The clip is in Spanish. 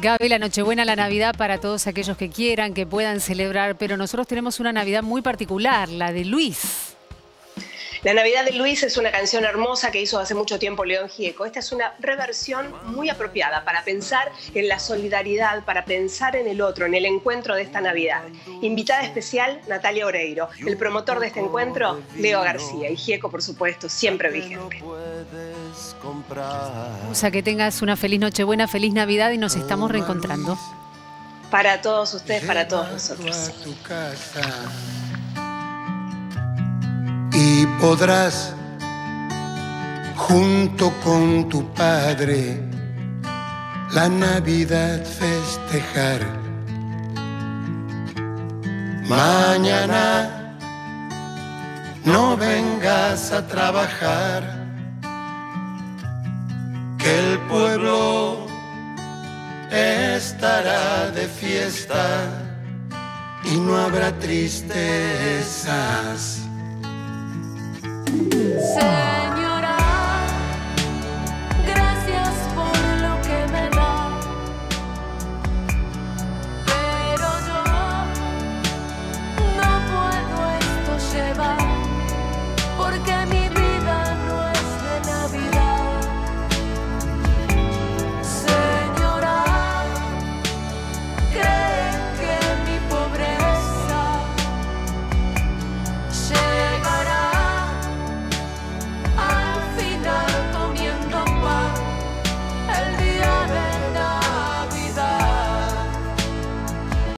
Gaby, la Nochebuena, la Navidad para todos aquellos que quieran, que puedan celebrar, pero nosotros tenemos una Navidad muy particular, la de Luis. La Navidad de Luis es una canción hermosa que hizo hace mucho tiempo León Gieco. Esta es una reversión muy apropiada para pensar en la solidaridad, para pensar en el otro, en el encuentro de esta Navidad. Invitada especial, Natalia Oreiro. El promotor de este encuentro, Leo García. Y Gieco, por supuesto, siempre vigente. O sea, que tengas una feliz Nochebuena, feliz Navidad y nos estamos reencontrando. Para todos ustedes, para todos nosotros podrás junto con tu padre la Navidad festejar. Mañana no vengas a trabajar, que el pueblo estará de fiesta y no habrá tristezas. So